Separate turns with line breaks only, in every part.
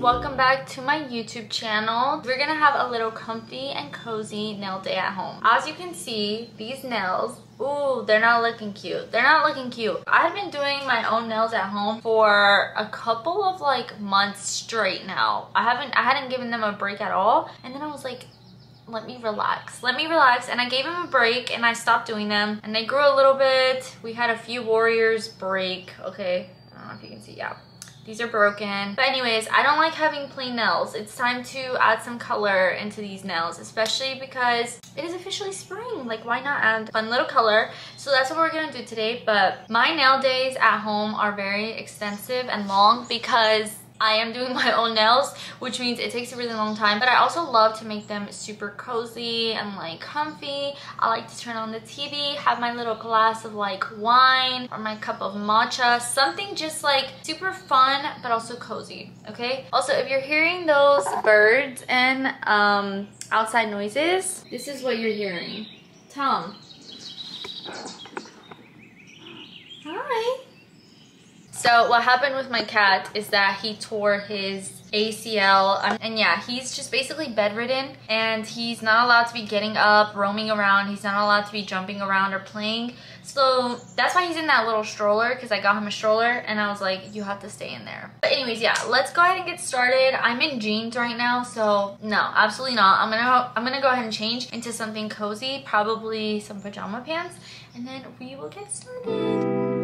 welcome back to my YouTube channel. We're gonna have a little comfy and cozy nail day at home. As you can see, these nails Ooh, they're not looking cute. They're not looking cute. I've been doing my own nails at home for a couple of like months straight now. I haven't, I hadn't given them a break at all. And then I was like, let me relax let me relax and i gave them a break and i stopped doing them and they grew a little bit we had a few warriors break okay i don't know if you can see yeah these are broken. But anyways, I don't like having plain nails. It's time to add some color into these nails, especially because it is officially spring. Like, why not add fun little color? So that's what we're gonna do today. But my nail days at home are very extensive and long because I am doing my own nails, which means it takes a really long time. But I also love to make them super cozy and like comfy. I like to turn on the TV, have my little glass of like wine or my cup of matcha. Something just like super fun, but also cozy, okay? Also, if you're hearing those birds and um, outside noises, this is what you're hearing. Tom. Hi. So what happened with my cat is that he tore his ACL um, and yeah he's just basically bedridden and he's not allowed to be getting up roaming around. He's not allowed to be jumping around or playing. So that's why he's in that little stroller because I got him a stroller and I was like you have to stay in there. But anyways yeah let's go ahead and get started. I'm in jeans right now so no absolutely not. I'm gonna I'm gonna go ahead and change into something cozy probably some pajama pants and then we will get started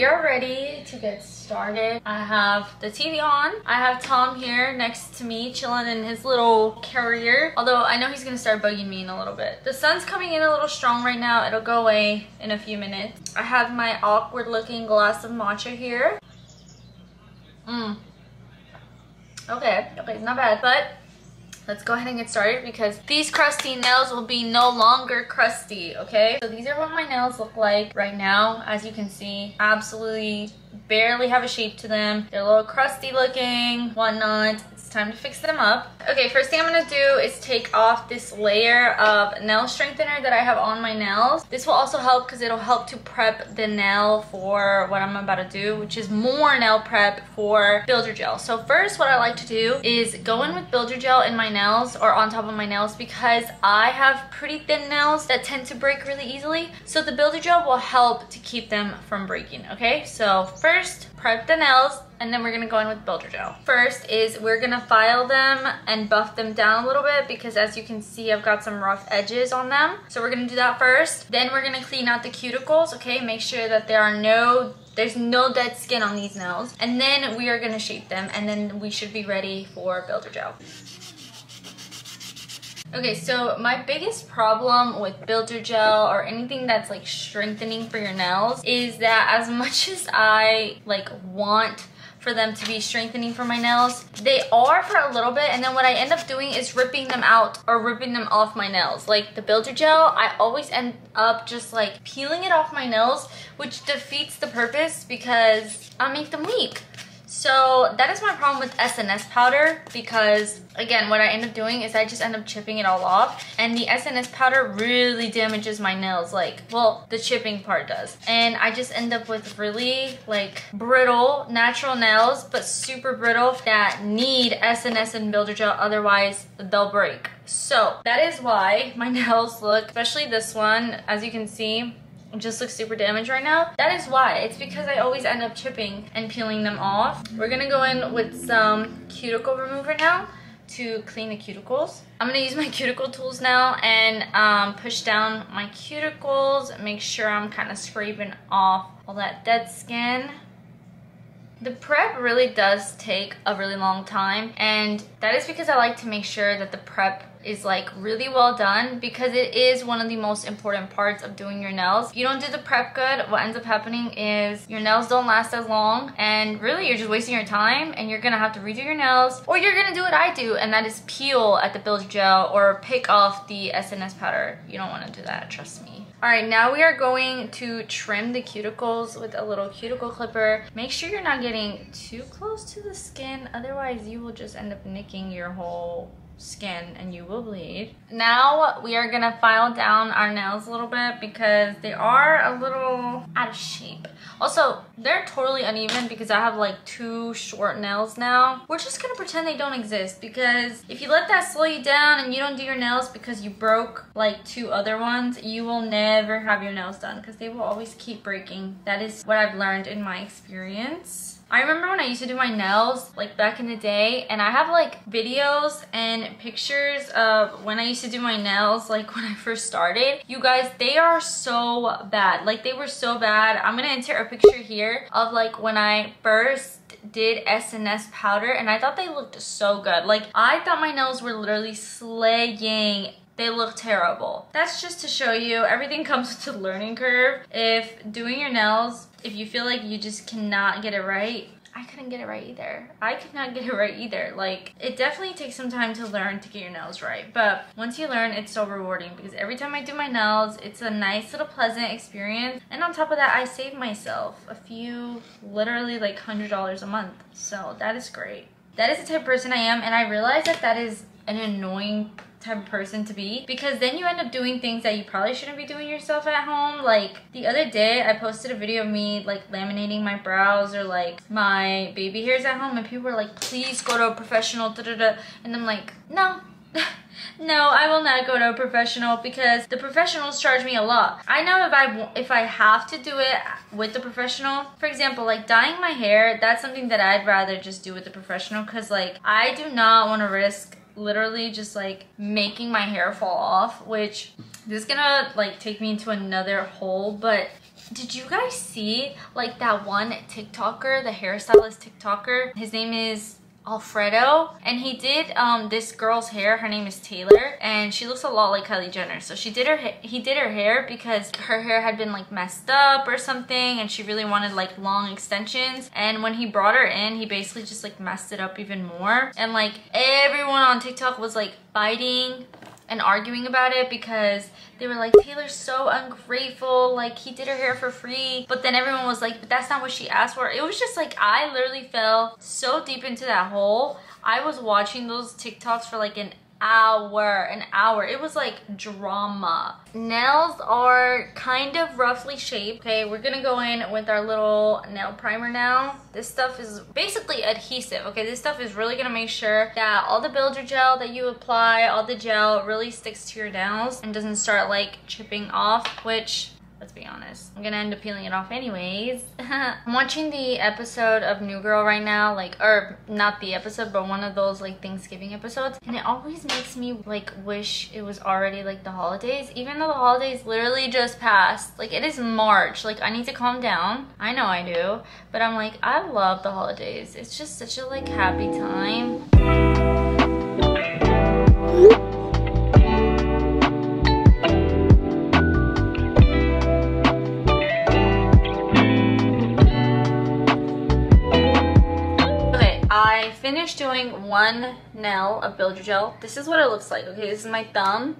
we are ready to get started. I have the TV on. I have Tom here next to me chilling in his little carrier. Although I know he's gonna start bugging me in a little bit. The sun's coming in a little strong right now. It'll go away in a few minutes. I have my awkward looking glass of matcha here. Mmm. Okay, okay, not bad. But let's go ahead and get started because these crusty nails will be no longer crusty, okay? So these are what my nails look like right now. As you can see, absolutely barely have a shape to them. They're a little crusty looking, whatnot It's time to fix them up. Okay, first thing I'm gonna do is take off this layer of nail strengthener that I have on my nails. This will also help because it'll help to prep the nail for what I'm about to do, which is more nail prep for builder gel. So first what I like to do is go in with builder gel in my nails or on top of my nails because I have pretty thin nails that tend to break really easily. So the builder gel will help to keep them from breaking, okay? So first, prep the nails and then we're gonna go in with builder gel. First is we're gonna file them and buff them down a little bit because as you can see, I've got some rough edges on them. So we're gonna do that first. Then we're gonna clean out the cuticles, okay? Make sure that there are no there's no dead skin on these nails. And then we are gonna shape them and then we should be ready for builder gel. Okay, so my biggest problem with builder gel or anything that's like strengthening for your nails is that as much as I like want for them to be strengthening for my nails. They are for a little bit and then what I end up doing is ripping them out or ripping them off my nails. Like the builder gel, I always end up just like peeling it off my nails which defeats the purpose because I make them weak. So that is my problem with SNS powder because again, what I end up doing is I just end up chipping it all off and the SNS powder really damages my nails. Like, well, the chipping part does. And I just end up with really like brittle natural nails, but super brittle that need SNS and builder gel. Otherwise they'll break. So that is why my nails look, especially this one, as you can see, just looks super damaged right now. That is why. It's because I always end up chipping and peeling them off. We're gonna go in with some cuticle remover now to clean the cuticles. I'm gonna use my cuticle tools now and um, push down my cuticles, make sure I'm kind of scraping off all that dead skin. The prep really does take a really long time and that is because I like to make sure that the prep is like really well done because it is one of the most important parts of doing your nails. If you don't do the prep good, what ends up happening is your nails don't last as long and really you're just wasting your time and you're gonna have to redo your nails or you're gonna do what I do and that is peel at the builder gel or pick off the SNS powder. You don't wanna do that, trust me. All right, now we are going to trim the cuticles with a little cuticle clipper. Make sure you're not getting too close to the skin, otherwise you will just end up nicking your whole skin and you will bleed. Now we are gonna file down our nails a little bit because they are a little out of shape. Also, they're totally uneven because I have like two short nails now. We're just gonna pretend they don't exist because if you let that slow you down and you don't do your nails because you broke like two other ones, you will never have your nails done because they will always keep breaking. That is what I've learned in my experience. I remember when I used to do my nails like back in the day and I have like videos and pictures of when I used to do my nails like when I first started. You guys, they are so bad. Like they were so bad. I'm gonna enter a picture here of like when I first did SNS powder and I thought they looked so good. Like I thought my nails were literally slaying they look terrible. That's just to show you everything comes with a learning curve. If doing your nails, if you feel like you just cannot get it right, I couldn't get it right either. I could not get it right either. Like, it definitely takes some time to learn to get your nails right. But once you learn, it's so rewarding because every time I do my nails, it's a nice little pleasant experience. And on top of that, I save myself a few, literally like $100 a month. So that is great. That is the type of person I am. And I realize that that is an annoying type of person to be because then you end up doing things that you probably shouldn't be doing yourself at home like the other day i posted a video of me like laminating my brows or like my baby hairs at home and people were like please go to a professional da, da, da. and i'm like no no i will not go to a professional because the professionals charge me a lot i know if i if i have to do it with the professional for example like dyeing my hair that's something that i'd rather just do with the professional because like i do not want to risk literally just like making my hair fall off, which this is gonna like take me into another hole, but did you guys see like that one TikToker, the hairstylist TikToker? His name is Alfredo and he did um this girl's hair. Her name is Taylor and she looks a lot like Kylie Jenner. So she did her he did her hair because her hair had been like messed up or something and she really wanted like long extensions. And when he brought her in he basically just like messed it up even more. And like everyone on TikTok was like fighting and arguing about it because they were like, Taylor's so ungrateful. Like, he did her hair for free. But then everyone was like, but that's not what she asked for. It was just like, I literally fell so deep into that hole. I was watching those TikToks for like an hour, an hour. It was like drama. Nails are kind of roughly shaped. Okay, we're gonna go in with our little nail primer now. This stuff is basically adhesive. Okay, this stuff is really gonna make sure that all the builder gel that you apply, all the gel really sticks to your nails and doesn't start like chipping off, which let's be honest. I'm gonna end up peeling it off anyways. I'm watching the episode of New Girl right now, like, or not the episode, but one of those like Thanksgiving episodes. And it always makes me like wish it was already like the holidays, even though the holidays literally just passed. Like it is March, like I need to calm down. I know I do, but I'm like, I love the holidays. It's just such a like happy time. Doing one nail of Builder Gel. This is what it looks like, okay? This is my thumb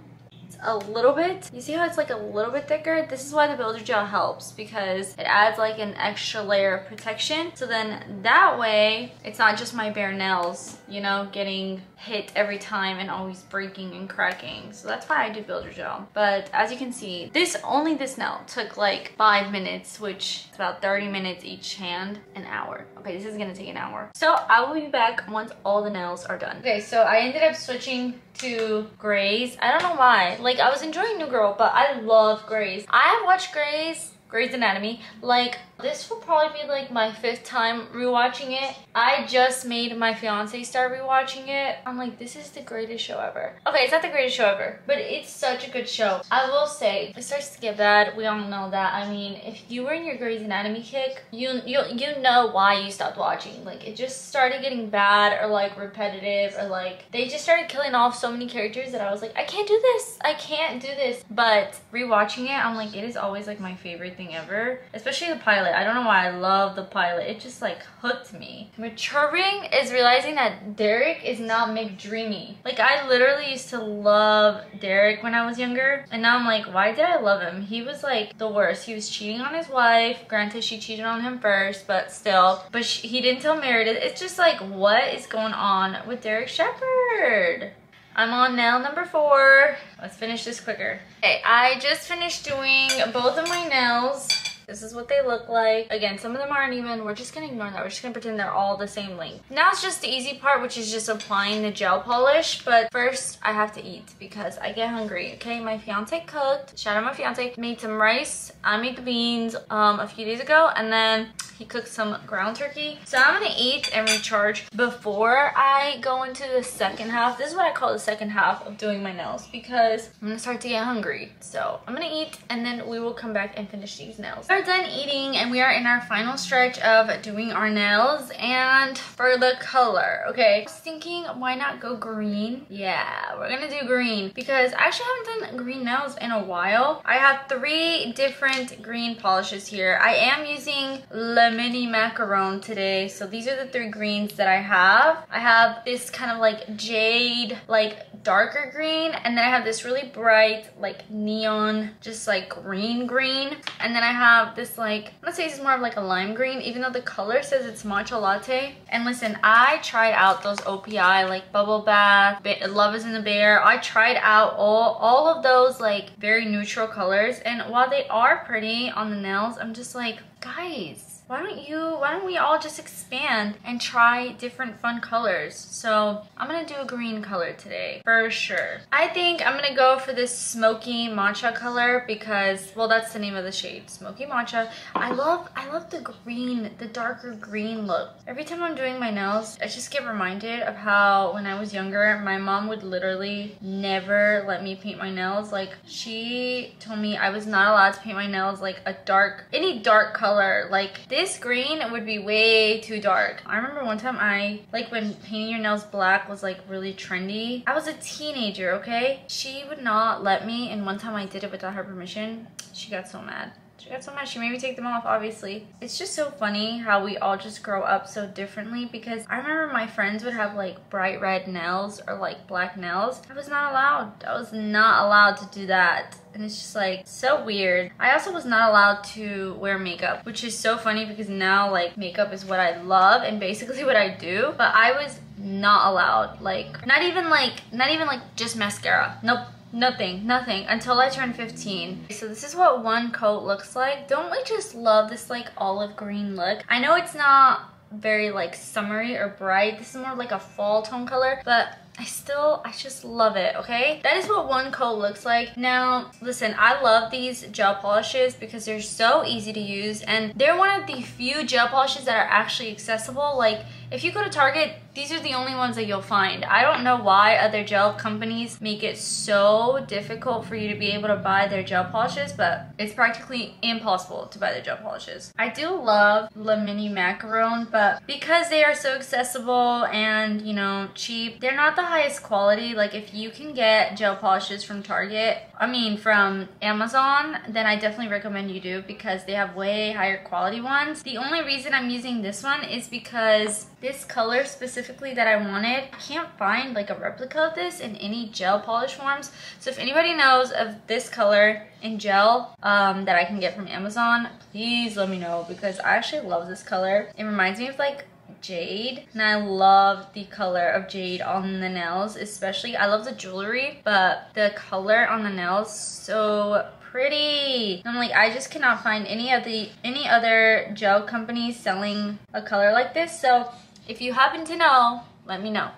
It's a little bit. You see how it's like a little bit thicker? This is why the builder gel helps because it adds like an extra layer of protection. So then that way, it's not just my bare nails, you know, getting hit every time and always breaking and cracking. So that's why I do builder gel. But as you can see, this only this nail took like five minutes, which is about 30 minutes each hand, an hour. Okay, this is gonna take an hour. So I will be back once all the nails are done. Okay, so I ended up switching to Grey's. I don't know why. Like, I was enjoying New Girl, but I love Grey's. I have watched Grey's, Grey's Anatomy, like this will probably be like my fifth time rewatching it. I just made my fiance start rewatching it. I'm like, this is the greatest show ever. Okay, it's not the greatest show ever, but it's such a good show. I will say, it starts to get bad. We all know that. I mean, if you were in your Grey's Anatomy kick, you you you know why you stopped watching. Like, it just started getting bad or like repetitive or like they just started killing off so many characters that I was like, I can't do this. I can't do this. But rewatching it, I'm like, it is always like my favorite thing thing ever. Especially the pilot. I don't know why I love the pilot. It just like hooked me. Maturing is realizing that Derek is not McDreamy. Like I literally used to love Derek when I was younger. And now I'm like, why did I love him? He was like the worst. He was cheating on his wife. Granted, she cheated on him first, but still. But she, he didn't tell Meredith. It's just like, what is going on with Derek Shepherd? I'm on nail number four. Let's finish this quicker. Okay, I just finished doing both of my nails. This is what they look like. Again, some of them aren't even. We're just gonna ignore that. We're just gonna pretend they're all the same length. Now it's just the easy part, which is just applying the gel polish. But first, I have to eat because I get hungry. Okay, my fiance cooked. Shout out my fiance. Made some rice. I made the beans um, a few days ago. And then he cooked some ground turkey. So I'm gonna eat and recharge before I go into the second half. This is what I call the second half of doing my nails because I'm gonna start to get hungry. So I'm gonna eat and then we will come back and finish these nails. We're done eating and we are in our final stretch of doing our nails and for the color, okay? I was thinking why not go green? Yeah, we're gonna do green because I actually haven't done green nails in a while. I have three different green polishes here. I am using Le mini macaron today. So these are the three greens that I have. I have this kind of like jade, like darker green. And then I have this really bright, like neon, just like green green. And then I have this like, I'm gonna say this is more of like a lime green, even though the color says it's matcha latte. And listen, I tried out those OPI, like Bubble Bath, Love is in the Bare. I tried out all, all of those like very neutral colors. And while they are pretty on the nails, I'm just like, guys, why don't you, why don't we all just expand and try different fun colors? So I'm gonna do a green color today, for sure. I think I'm gonna go for this smoky matcha color because, well, that's the name of the shade, smoky matcha. I love, I love the green, the darker green look. Every time I'm doing my nails, I just get reminded of how when I was younger, my mom would literally never let me paint my nails. Like she told me I was not allowed to paint my nails like a dark, any dark color. Like this this green would be way too dark. I remember one time I, like when painting your nails black was like really trendy. I was a teenager, okay? She would not let me and one time I did it without her permission. She got so mad. She got so much. She made me take them off, obviously. It's just so funny how we all just grow up so differently because I remember my friends would have like bright red nails or like black nails. I was not allowed. I was not allowed to do that and it's just like so weird. I also was not allowed to wear makeup, which is so funny because now like makeup is what I love and basically what I do, but I was not allowed. Like not even like not even like just mascara. Nope. Nothing, nothing until I turned 15. So this is what one coat looks like. Don't we just love this like olive green look? I know it's not very like summery or bright. This is more like a fall tone color, but I still, I just love it, okay? That is what one coat looks like. Now, listen, I love these gel polishes because they're so easy to use and they're one of the few gel polishes that are actually accessible. Like, if you go to Target, these are the only ones that you'll find. I don't know why other gel companies make it so difficult for you to be able to buy their gel polishes, but it's practically impossible to buy their gel polishes. I do love Le Mini Macaron, but because they are so accessible and, you know, cheap, they're not the highest quality. Like if you can get gel polishes from Target, I mean from Amazon, then I definitely recommend you do because they have way higher quality ones. The only reason I'm using this one is because this color specifically that I wanted, I can't find like a replica of this in any gel polish forms. So if anybody knows of this color in gel um, that I can get from Amazon, please let me know because I actually love this color. It reminds me of like jade and I love the color of jade on the nails especially I love the jewelry but the color on the nails so pretty. I'm like, I just cannot find any of the any other gel companies selling a color like this. So if you happen to know, let me know.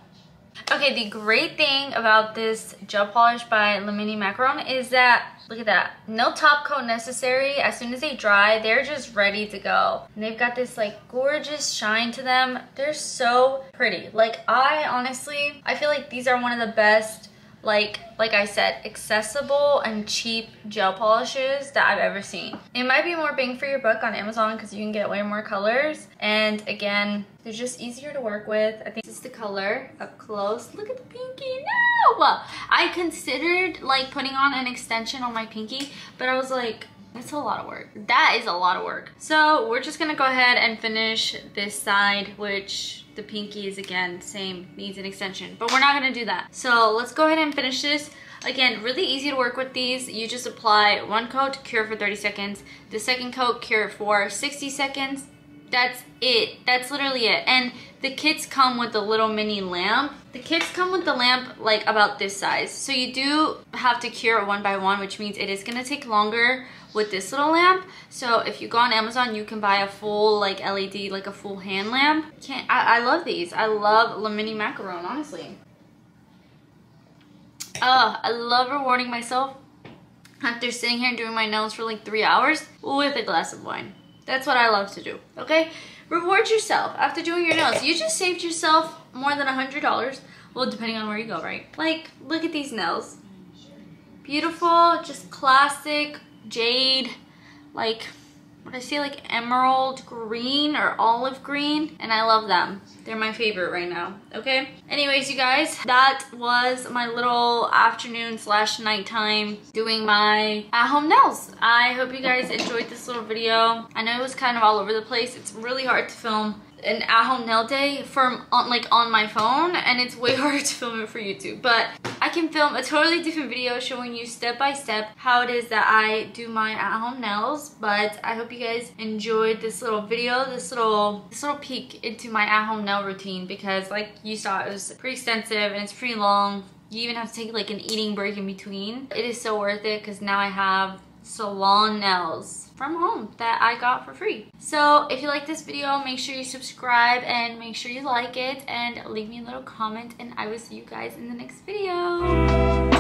Okay, the great thing about this gel polish by Le Mini Macaron is that, look at that, no top coat necessary. As soon as they dry, they're just ready to go. And they've got this like gorgeous shine to them. They're so pretty. Like I honestly, I feel like these are one of the best like like I said, accessible and cheap gel polishes that I've ever seen. It might be more bang for your buck on Amazon because you can get way more colors. And again, they're just easier to work with. I think this is the color up close. Look at the pinky, no! Well, I considered like putting on an extension on my pinky, but I was like, That's a lot of work. That is a lot of work. So we're just gonna go ahead and finish this side, which the pinky is again, same, needs an extension, but we're not gonna do that. So let's go ahead and finish this. Again, really easy to work with these. You just apply one coat, cure for 30 seconds. The second coat, cure for 60 seconds. That's it. That's literally it. And the kits come with a little mini lamp. The kits come with the lamp like about this size. So you do have to cure one by one, which means it is gonna take longer with this little lamp. So if you go on Amazon, you can buy a full like LED, like a full hand lamp. Can't, I, I love these. I love La Mini Macaron, honestly. Oh, I love rewarding myself after sitting here doing my nails for like three hours with a glass of wine. That's what I love to do, okay? Reward yourself after doing your nails. You just saved yourself more than a $100. Well, depending on where you go, right? Like, look at these nails. Beautiful, just classic jade, like what I say like emerald green or olive green and I love them. They're my favorite right now, okay? Anyways, you guys, that was my little afternoon slash nighttime doing my at-home nails. I hope you guys enjoyed this little video. I know it was kind of all over the place. It's really hard to film an at-home nail day from on like on my phone and it's way harder to film it for YouTube but I can film a totally different video showing you step by step how it is that I do my at-home nails but I hope you guys enjoyed this little video this little this little peek into my at-home nail routine because like you saw it was pretty extensive and it's pretty long. You even have to take like an eating break in between. It is so worth it because now I have salon nails from home that I got for free. So if you like this video, make sure you subscribe and make sure you like it and leave me a little comment and I will see you guys in the next video.